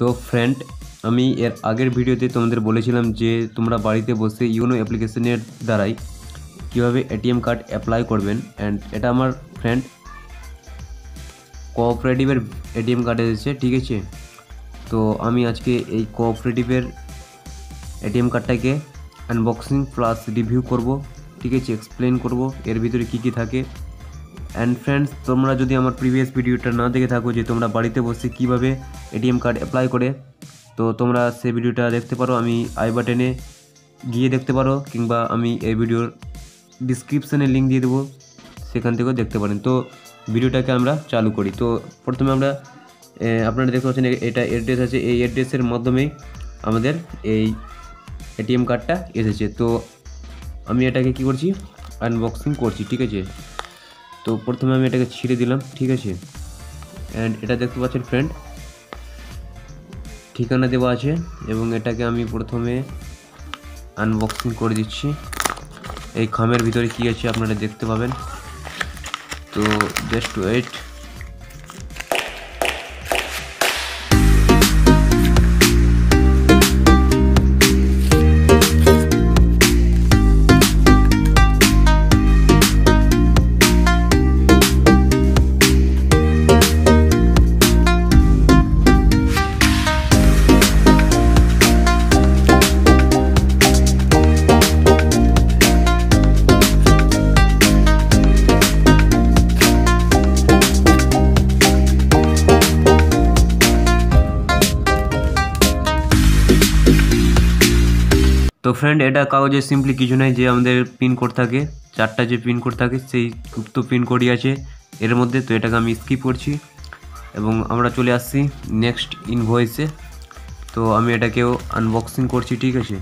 তো ফ্রেন্ড আমি এর আগের ভিডিওতে তোমাদের বলেছিলাম যে তোমরা বাড়িতে বসে ইউনো অ্যাপ্লিকেশনের দ্বারাই কীভাবে এটিএম কার্ড অ্যাপ্লাই করবেন অ্যান্ড এটা আমার ফ্রেন্ড কোঅপারেটিভের এটিএম কার্ড এসেছে, ঠিক আছে? তো আমি আজকে এই কোঅপারেটিভের এটিএম কার্ডটাকে আনবক্সিং প্লাস রিভিউ করব, ঠিক আছে? এক্সপ্লেন করব, এর ভিতরে কী কী থাকে অ্যান্ড ফ্রেন্ডস তোমরা যদি আমার প্রিভিয়াস ভিডিওটা না দেখে থাকো যে তোমরা বাড়িতে বসে কীভাবে এটিএম কার্ড অ্যাপ্লাই করে, তো তোমরা সেই ভিডিওটা দেখতে পারো। আমি আই বাটনে গিয়ে দেখতে পারো, কিংবা আমি এই ভিডিওর ডিসক্রিপশানে লিঙ্ক দিয়ে দেবো, সেখান থেকেও দেখতে পারেন। তো ভিডিওটাকে আমরা চালু করি। তো প্রথমে আমরা আপনারা দেখতে পাচ্ছেন এটা অ্যাড্রেস আছে। এই অ্যাড্রেসের মাধ্যমেই আমাদের এই এটিএম কার্ডটা এসেছে। তো আমি এটাকে কি করছি? আনবক্সিং করছি, ঠিক আছে? তো প্রথমে আমি এটাকে ছিঁড়ে দিলাম, ঠিক আছে? অ্যান্ড এটা দেখতে পাচ্ছেন ফ্রেন্ড ঠিকানা দেওয়া আছে এবং এটাকে আমি প্রথমে আনবক্সিং করে দিচ্ছি। এই খামের ভিতরে কী আছে আপনারা দেখতে পাবেন। তো জাস্ট ওয়েট ফ্রেন্ড এটা কাগজে সিম্পলি কিছু নাই, যে আমাদের পিন কোড থাকে, চারটা যে পিন কোড থাকে, সেই গুপ্ত পিন কোডই আছে। এর মধ্যে তো এটাকে আমি স্কিপ করছি। এবং আমরা চলে আসছি নেক্সট ইনভয়েসে তো আমি এটাকেও আনবক্সিং করছি, ঠিক আছে?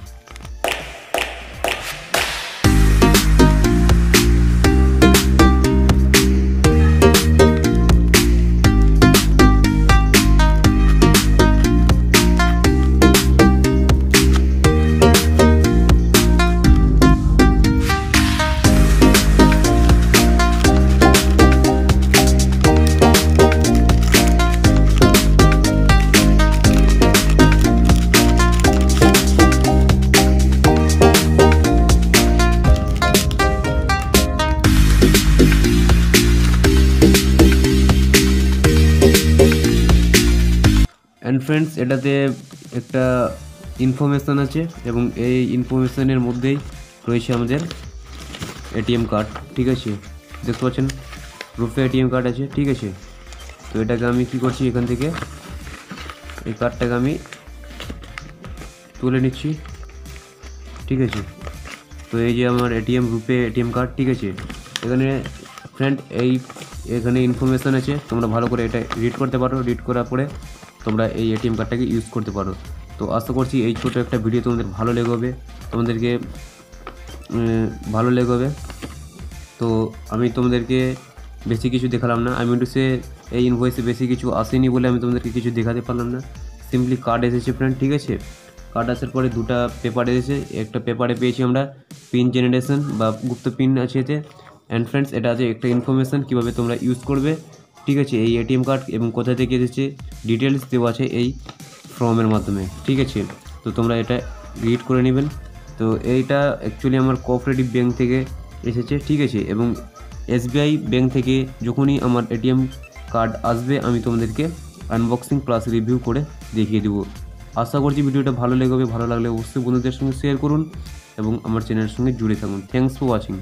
অ্যান্ড ফ্রেন্ডস এটাতে একটা ইনফরমেশান আছে এবং এই ইনফরমেশানের মধ্যেই রয়েছে আমাদের এটিএম কার্ড ঠিক আছে? দেখতে পাচ্ছেন? রুপে এটিএম কার্ড আছে, ঠিক আছে? তো এটাকে আমি কি করছি এখান থেকে? এই কার্ডটাকে আমি তুলে নিচ্ছি, ঠিক আছে? তো এই যে আমার এটিএম রুপে এটিএম কার্ড ঠিক আছে? এখানে ফ্রেন্ড এই এখানে ইনফরমেশান আছে, তোমরা ভালো করে এটা রিড করতে পারো রিড করার পরে তোমরা এই এটিএম কার্ডটাকে ইউজ করতে পারো। তো আশা করছি এই ছোটো একটা ভিডিও তোমাদের ভালো লেগবে। তোমাদেরকে ভালো লেগবে। তো আমি তোমাদেরকে বেশি কিছু দেখালাম না। আমি সে এই ইনভয়েসে বেশি কিছু আসেনি বলে আমি তোমাদেরকে কিছু দেখাতে পারলাম না। সিম্পলি কার্ড এসেছে ফ্রেন্ড ঠিক আছে? কার্ড আসার পরে দুটা পেপার এসেছে। একটা পেপারে পেয়েছি আমরা পিন জেনারেশন বা গুপ্ত পিন আছে এতে। অ্যান্ড ফ্রেন্ডস এটা আছে একটা ইনফরমেশান কীভাবে তোমরা ইউজ করবে। ঠিক আছে, এই এটিএম কার্ড এবং কোথা থেকে এসেছে ডিটেলস দেওয়া আছে এই ফর্মের মাধ্যমে, ঠিক আছে? তো তোমরা এটা রিড করে নেবেন। তো এইটা অ্যাকচুয়ালি আমার কোঅপারেটিভ ব্যাংক থেকে এসেছে, ঠিক আছে? এবং এসবিআই ব্যাংক থেকে যখনই আমার এটিএম কার্ড আসবে, আমি তোমাদেরকে আনবক্সিং প্লাস রিভিউ করে দেখিয়ে দেবো। আশা করছি ভিডিওটা ভালো লেগেবে ভালো লাগলে অবশ্যই বন্ধুদের সঙ্গে শেয়ার করুন এবং আমার চ্যানেলের সঙ্গে জুড়ে থাকুন। Thanks for watching